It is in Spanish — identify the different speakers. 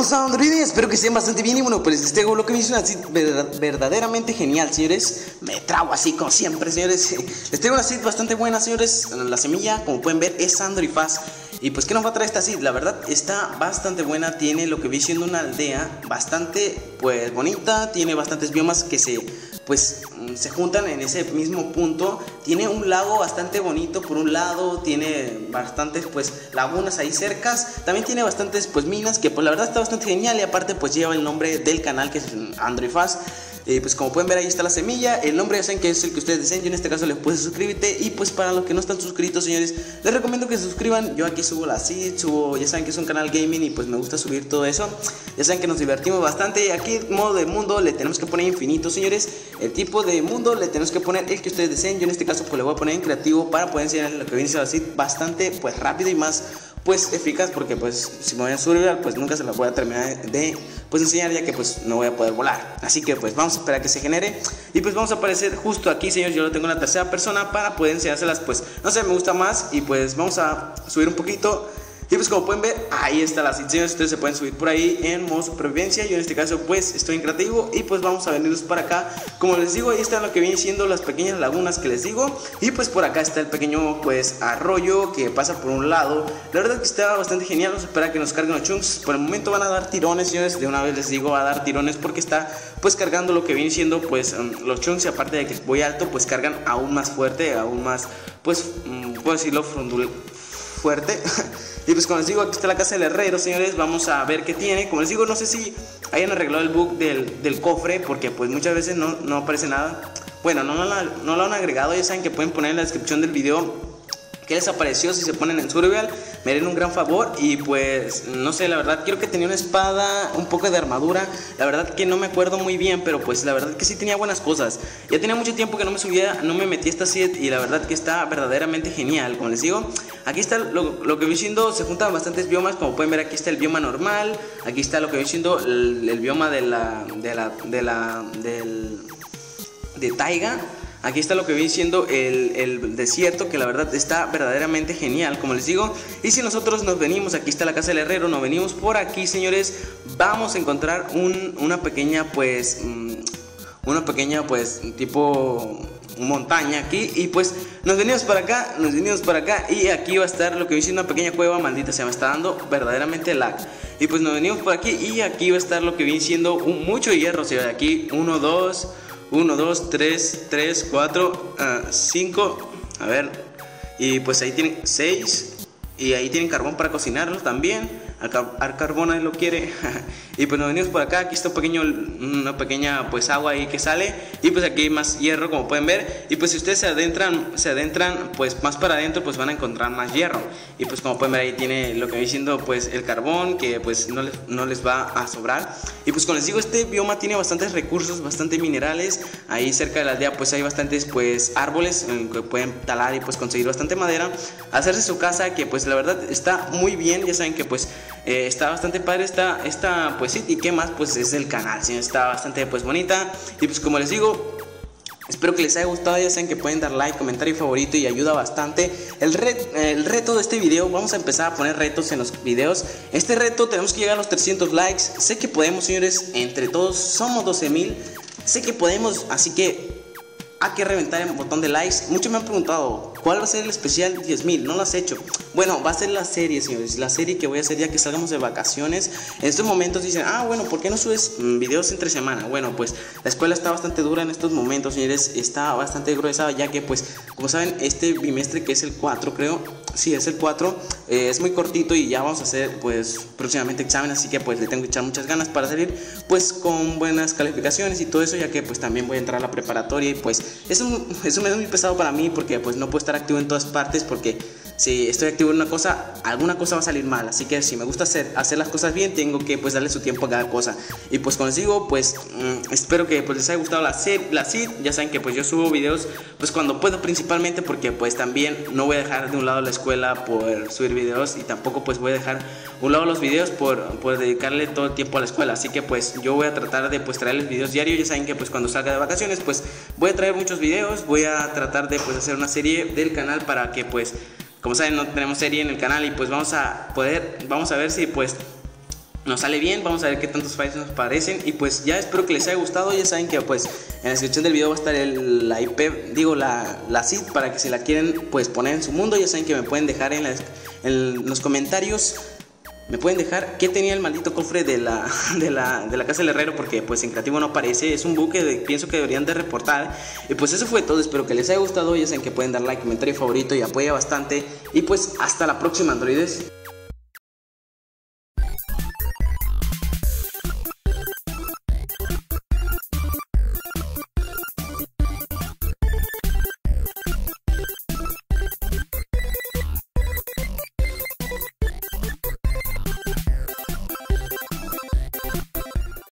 Speaker 1: Espero que estén bastante bien y bueno, pues les tengo lo que me hizo así verdaderamente genial, señores. Me trago así como siempre, señores. Les tengo una seed bastante buena, señores. La semilla, como pueden ver, es Androifaz. Y pues, ¿qué nos va a traer esta seed? La verdad, está bastante buena. Tiene lo que vi siendo una aldea bastante, pues, bonita. Tiene bastantes biomas que se pues se juntan en ese mismo punto. Tiene un lago bastante bonito por un lado, tiene bastantes pues lagunas ahí cercas, también tiene bastantes pues minas que pues la verdad está bastante genial y aparte pues lleva el nombre del canal que es Android Fast eh, pues como pueden ver ahí está la semilla, el nombre ya saben que es el que ustedes deseen, yo en este caso les puse suscríbete. Y pues para los que no están suscritos señores, les recomiendo que se suscriban, yo aquí subo la seed, subo, ya saben que es un canal gaming y pues me gusta subir todo eso, ya saben que nos divertimos bastante, aquí modo de mundo le tenemos que poner infinito señores, el tipo de mundo le tenemos que poner el que ustedes deseen, yo en este caso pues le voy a poner en creativo para poder enseñarles lo que viene a decir bastante pues rápido y más pues eficaz porque pues si me voy a subir pues nunca se la voy a terminar de pues enseñar ya que pues no voy a poder volar. Así que pues vamos a esperar a que se genere. Y pues vamos a aparecer justo aquí señores. Yo lo tengo en la tercera persona para poder enseñárselas pues no sé me gusta más. Y pues vamos a subir un poquito y pues como pueden ver, ahí está la secciones, ustedes se pueden subir por ahí en modo supervivencia. Yo en este caso pues estoy en creativo y pues vamos a venirnos para acá. Como les digo, ahí está lo que viene siendo las pequeñas lagunas que les digo. Y pues por acá está el pequeño pues arroyo que pasa por un lado. La verdad que está bastante genial, vamos a esperar a que nos carguen los chunks. Por el momento van a dar tirones, señores, de una vez les digo, va a dar tirones porque está pues cargando lo que viene siendo pues um, los chunks y aparte de que voy alto pues cargan aún más fuerte, aún más pues puedo decirlo fuerte. Y pues como les digo, aquí está la casa del herrero, señores. Vamos a ver qué tiene. Como les digo, no sé si hayan arreglado el bug del, cofre, porque pues muchas veces no, no aparece nada. Bueno, no, no, no lo han agregado. Ya saben que pueden poner en la descripción del video ¿Qué les apareció? Si se ponen en Survival, me harían un gran favor. Y pues, no sé, la verdad, quiero que tenía una espada, un poco de armadura. La verdad que no me acuerdo muy bien, pero pues la verdad que sí tenía buenas cosas. Ya tenía mucho tiempo que no me subía, no me metí esta set y la verdad que está verdaderamente genial. Como les digo, aquí está lo, que voy siendo, se juntan bastantes biomas. Como pueden ver, aquí está el bioma normal. Aquí está lo que voy siendo el, bioma de la, de la, de la, del, de taiga. Aquí está lo que viene siendo el, desierto, que la verdad está verdaderamente genial, como les digo. Y si nosotros nos venimos, aquí está la casa del herrero, nos venimos por aquí, señores, vamos a encontrar una pequeña, pues, mm, una pequeña, pues, tipo montaña aquí y pues nos venimos para acá, nos venimos para acá y aquí va a estar lo que dice una pequeña cueva maldita, se me está dando verdaderamente lag. Y pues nos venimos por aquí y aquí va a estar lo que viene siendo un, mucho hierro, o sea, aquí 1, 2, 1, 2, 3, 3, 4, 5. A ver. Y pues ahí tienen 6. Y ahí tienen carbón para cocinarlo también ahí lo quiere. y pues nos venimos por acá, aquí está un pequeño, una pequeña pues agua ahí que sale. Y pues aquí hay más hierro como pueden ver. Y pues si ustedes se adentran, se adentran pues más para adentro pues van a encontrar más hierro. Y pues como pueden ver ahí tiene lo que viene siendo pues el carbón que pues no les, no les va a sobrar. Y pues como les digo este bioma tiene bastantes recursos, bastantes minerales. Ahí cerca de la aldea pues hay bastantes pues árboles que pueden talar y pues conseguir bastante madera. Hacerse su casa que pues la verdad está muy bien. Ya saben que pues eh, está bastante padre esta, esta, pues sí, y qué más, pues es el canal, ¿sí? está bastante pues bonita. Y pues como les digo, Espero que les haya gustado, ya saben que pueden dar like, comentario favorito y ayuda bastante. El, el reto de este video, vamos a empezar a poner retos en los videos. Este reto tenemos que llegar a los 300 likes. Sé que podemos, señores, entre todos somos 12 mil. Sé que podemos, así que hay que reventar el botón de likes. Muchos me han preguntado, ¿cuál va a ser el especial 10.000? No lo has hecho. Bueno, va a ser la serie, señores. La serie que voy a hacer ya que salgamos de vacaciones. En estos momentos dicen, ah, bueno, ¿por qué no subes mm, videos entre semana? Bueno, pues la escuela está bastante dura en estos momentos, señores. Está bastante gruesa, ya que, pues, como saben, este bimestre que es el 4, creo. Sí, es el 4. Eh, es muy cortito y ya vamos a hacer, pues, próximamente examen. Así que, pues, le tengo que echar muchas ganas para salir, pues, con buenas calificaciones y todo eso, ya que, pues, también voy a entrar a la preparatoria y, pues, es un, es un mes muy pesado para mí porque pues no puedo estar activo en todas partes porque si estoy activo en una cosa, alguna cosa va a salir mal. Así que si me gusta hacer, hacer las cosas bien, tengo que pues darle su tiempo a cada cosa. Y pues digo, pues mm, espero que pues les haya gustado la serie, la CID. Ya saben que pues yo subo videos pues cuando puedo principalmente porque pues también no voy a dejar de un lado la escuela por subir videos y tampoco pues voy a dejar un lado los videos por, por dedicarle todo el tiempo a la escuela. Así que pues yo voy a tratar de pues traerles videos diarios. Ya saben que pues cuando salga de vacaciones pues voy a traer muchos videos. Voy a tratar de pues hacer una serie del canal para que pues como saben, no tenemos serie en el canal y pues vamos a poder, vamos a ver si pues nos sale bien, vamos a ver qué tantos files nos parecen y pues ya espero que les haya gustado, ya saben que pues en la descripción del video va a estar el, la IP, digo la, la SID para que si la quieren pues poner en su mundo, ya saben que me pueden dejar en los comentarios me pueden dejar qué tenía el maldito cofre de la, de la, de la casa del herrero porque pues en creativo no aparece, es un buque que pienso que deberían de reportar. Y pues eso fue todo, espero que les haya gustado, ya saben que pueden dar like, comentario favorito y apoya bastante. Y pues hasta la próxima androides.